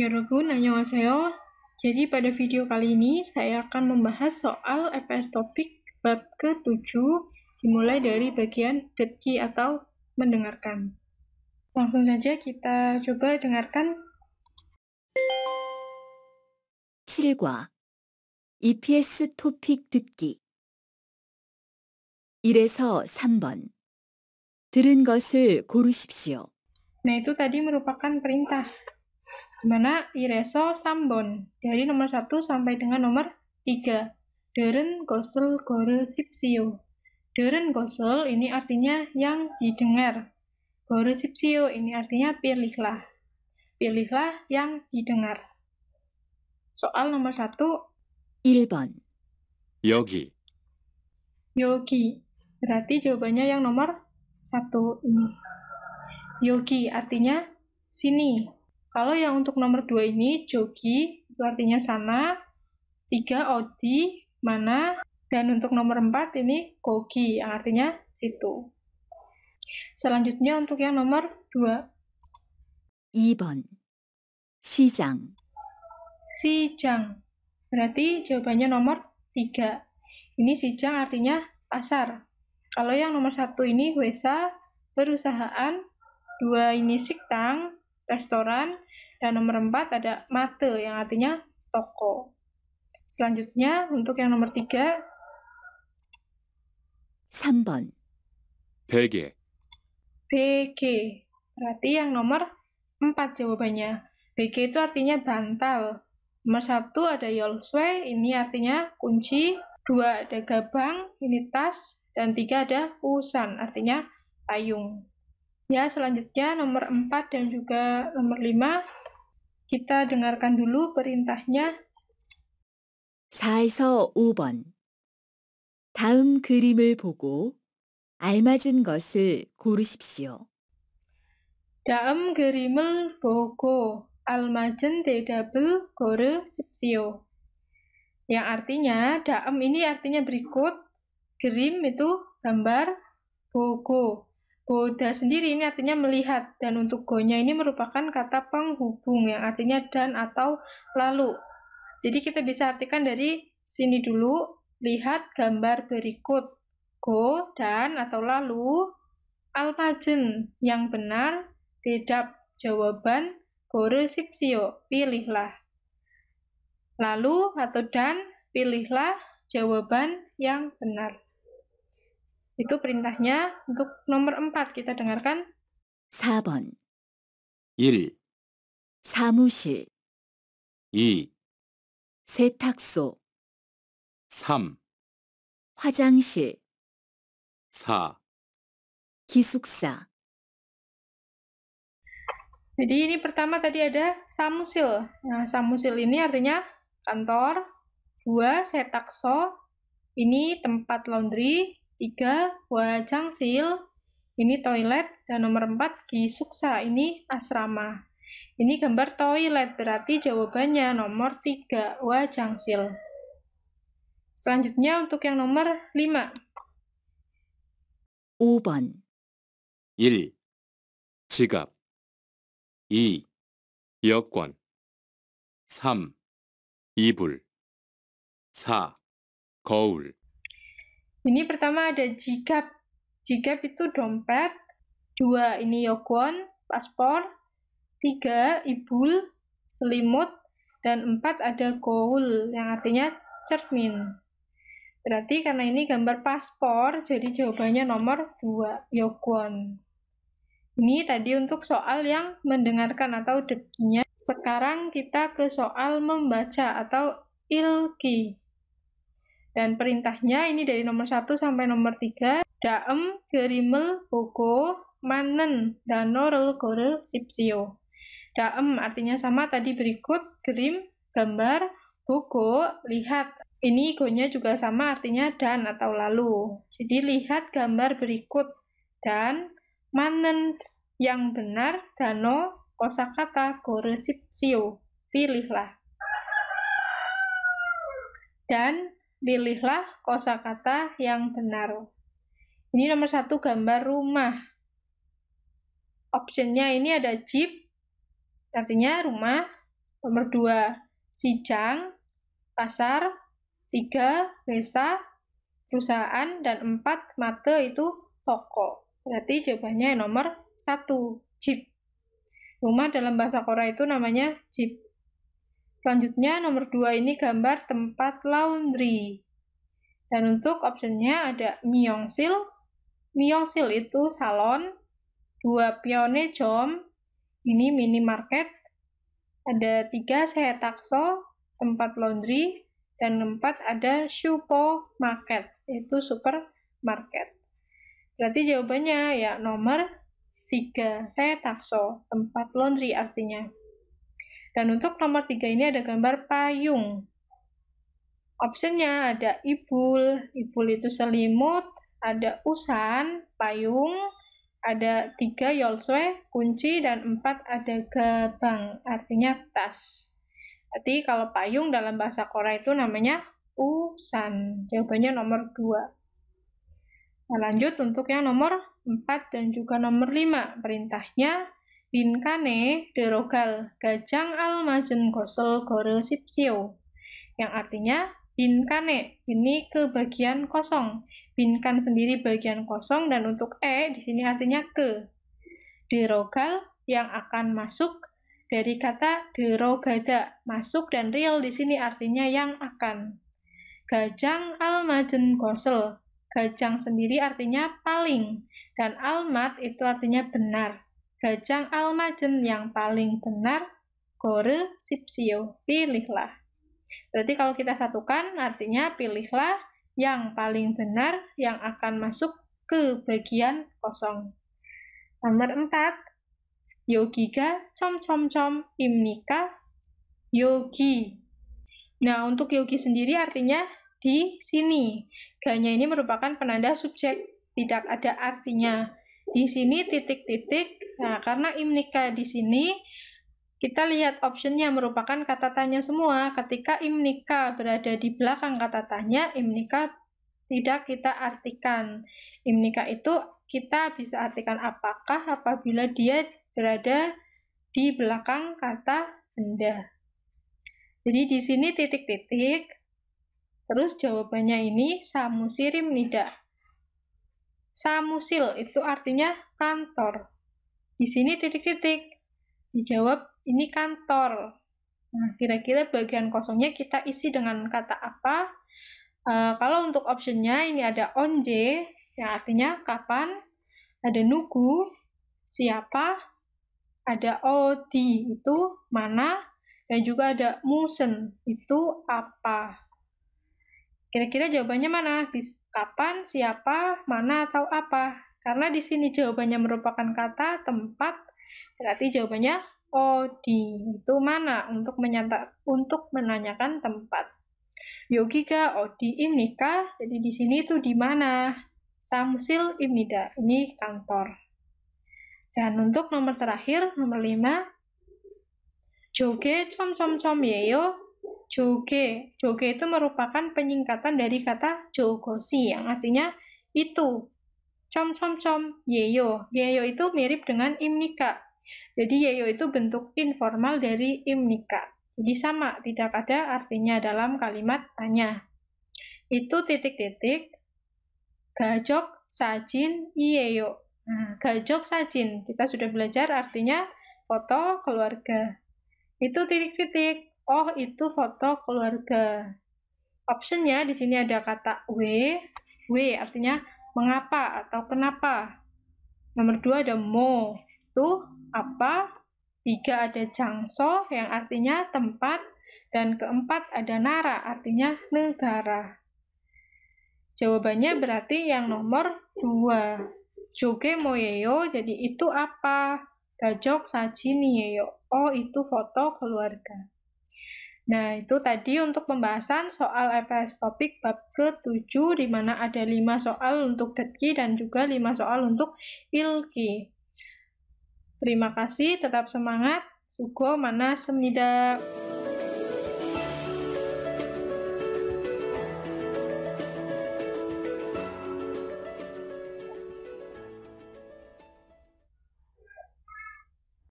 Yorobun, annyeonghaseyo. Jadi pada video kali ini saya akan membahas soal EPS topik bab ke-7 dimulai dari bagian detki atau mendengarkan. Langsung saja kita coba dengarkan 7과 EPS 토픽 듣기 1에서 3번 들은 것을 고르십시오. Nah, itu tadi merupakan perintah. Di mana ireso sambon dari nomor 1 sampai dengan nomor 3. Deren gosel gore sipsio. Deren gosel ini artinya yang didengar. Gore sipsio ini artinya pilihlah. Pilihlah yang didengar. Soal nomor 1, 1번 여기, yogi. Berarti jawabannya yang nomor 1 ini. Yogi artinya sini. Kalau yang untuk nomor 2 ini, jogi, itu artinya sana. 3, odi, mana. Dan untuk nomor 4 ini, kogi, yang artinya situ. Selanjutnya untuk yang nomor 2, 2번 시장 sijang. Berarti jawabannya nomor 3. Ini sijang artinya pasar. Kalau yang nomor 1 ini wesa, perusahaan. 2 ini siktang, restoran. Dan nomor 4 ada mate yang artinya toko. Selanjutnya untuk yang nomor 3, 3번 베개, BG. Berarti yang nomor 4 jawabannya. BG itu artinya bantal. Nomor 1 ada yolswe, ini artinya kunci. 2 ada gabang, ini tas. Dan 3 ada usan, artinya payung. Ya, selanjutnya nomor 4 dan juga nomor 5. Kita dengarkan dulu perintahnya. 4에서 5번 다음 그림을 보고 알맞은 것을 고르십시오. Daem gerimel bogo almajen dedabel gore sipsio. Yang artinya, daem ini artinya berikut, gerim itu gambar, bogo. Boda sendiri ini artinya melihat, dan untuk gonya ini merupakan kata penghubung yang artinya dan atau lalu. Jadi kita bisa artikan dari sini dulu, lihat gambar berikut. Go, dan atau lalu, almajen yang benar, dedap jawaban, gore sipsio, pilihlah. Lalu atau dan, pilihlah jawaban yang benar. Itu perintahnya untuk nomor 4 kita dengarkan. 4번 1, 사무실 2, 세탁소 3, 화장실 4, 기숙사 Jadi ini pertama tadi ada samusil. Nah, samusil ini artinya kantor. Dua, setakso. Ini tempat laundry. Tiga, wajangsil. Ini toilet. Dan nomor empat, gisuksa. Ini asrama. Ini gambar toilet, berarti jawabannya nomor tiga, wajangsil. Selanjutnya untuk yang nomor lima. 5번 1, 지갑, 2, 여권, 3, 이불, 4, 거울, ini pertama ada jikap. Jikap itu dompet. Dua, ini yokwon, paspor. Tiga, ibul, selimut. Dan empat, ada koul, yang artinya cermin. Berarti karena ini gambar paspor, jadi jawabannya nomor dua, yokwon. Ini tadi untuk soal yang mendengarkan atau dekinya. Sekarang kita ke soal membaca atau ilki. Dan perintahnya ini dari nomor 1 sampai nomor 3. Daem, gerimel, bogo, manen, danorel, gore, sipsio. Daem artinya sama tadi berikut, gerim, gambar, bogo, lihat. Ini gonya juga sama artinya dan atau lalu. Jadi lihat gambar berikut. Dan manen yang benar, dano, kosakata, gore, sipsio. Pilihlah. Dan pilihlah kosakata yang benar. Ini nomor satu gambar rumah. Optionnya ini ada jeep, artinya rumah. Nomor 2, sijang, pasar. 3, desa, perusahaan. Dan 4, mate itu toko. Berarti jawabannya nomor 1, jeep. Rumah dalam bahasa Korea itu namanya jeep. Selanjutnya nomor 2 ini gambar tempat laundry. Dan untuk optionnya ada Myeongsil. Myeongsil itu salon. Dua Pione Jom. Ini minimarket. Ada tiga Setakso, tempat laundry. Dan empat ada Shupo Market, itu supermarket. Berarti jawabannya ya nomor tiga Saya takso, tempat laundry artinya. Dan untuk nomor tiga ini ada gambar payung. Optionnya ada ibul, ibul itu selimut, ada usan, payung, ada tiga yolswe, kunci, dan empat ada gebang, artinya tas. Berarti kalau payung dalam bahasa Korea itu namanya usan. Jawabannya nomor dua. Nah, lanjut untuk yang nomor 4 dan juga nomor 5. Perintahnya Binkane derogal gajang almajen gosel gore sipsio. Yang artinya binkane ini ke bagian kosong. Binkan sendiri bagian kosong dan untuk e di sini artinya ke. Derogal yang akan masuk dari kata derogada masuk dan real di sini artinya yang akan. Gajang almajen gosel. Gajang sendiri artinya paling dan almat itu artinya benar. Gajang almajen yang paling benar, gore sipsio, pilihlah. Berarti kalau kita satukan, artinya pilihlah yang paling benar yang akan masuk ke bagian kosong. Nomor 4, yogiga com com com imnika yogi. Nah, untuk yogi sendiri artinya di sini. Ganya ini merupakan penanda subjek, tidak ada artinya. Di sini titik-titik, nah karena imnika di sini, kita lihat optionnya merupakan kata tanya semua. Ketika imnika berada di belakang kata tanya, imnika tidak kita artikan. Imnika itu kita bisa artikan apakah apabila dia berada di belakang kata benda. Jadi di sini titik-titik, terus jawabannya ini samusirim nida. Samusil itu artinya kantor. Di sini titik-titik. Dijawab ini kantor. Nah, kira-kira bagian kosongnya kita isi dengan kata apa? Uh, kalau untuk optionnya ini ada onje, yang artinya kapan, ada nugu, siapa, ada odi, itu mana, dan juga ada musen, itu apa. Kira-kira jawabannya mana? Kapan, siapa, mana, atau apa? Karena di sini jawabannya merupakan kata, tempat, berarti jawabannya Odi. Itu mana untuk menyata, untuk menanyakan tempat. Yogika Odi Imnika, jadi di sini itu di mana? Samsil Imnida, ini kantor. Dan untuk nomor terakhir, nomor 5, Joge com com com yeyo Joge. Joge itu merupakan penyingkatan dari kata jogosi yang artinya itu. Com com com yeyo. Yeyo itu mirip dengan imnika. Jadi yeyo itu bentuk informal dari imnika. Jadi sama, tidak ada artinya dalam kalimat tanya. Itu titik-titik gajok sajin yeyo. Nah, gajok sajin, kita sudah belajar artinya foto keluarga. Itu titik-titik Oh, itu foto keluarga. Optionnya di sini ada kata W. W artinya mengapa atau kenapa. Nomor dua ada mo. Itu apa. Tiga ada jangso yang artinya tempat. Dan keempat ada nara artinya negara. Jawabannya berarti yang nomor dua. Joge moyeyo, jadi itu apa? Gajok sajini yeyo. Oh, itu foto keluarga. Nah, itu tadi untuk pembahasan soal EPS topik bab ke-7 di mana ada 5 soal untuk detki dan juga 5 soal untuk ilki. Terima kasih, tetap semangat. Sugo mana semida.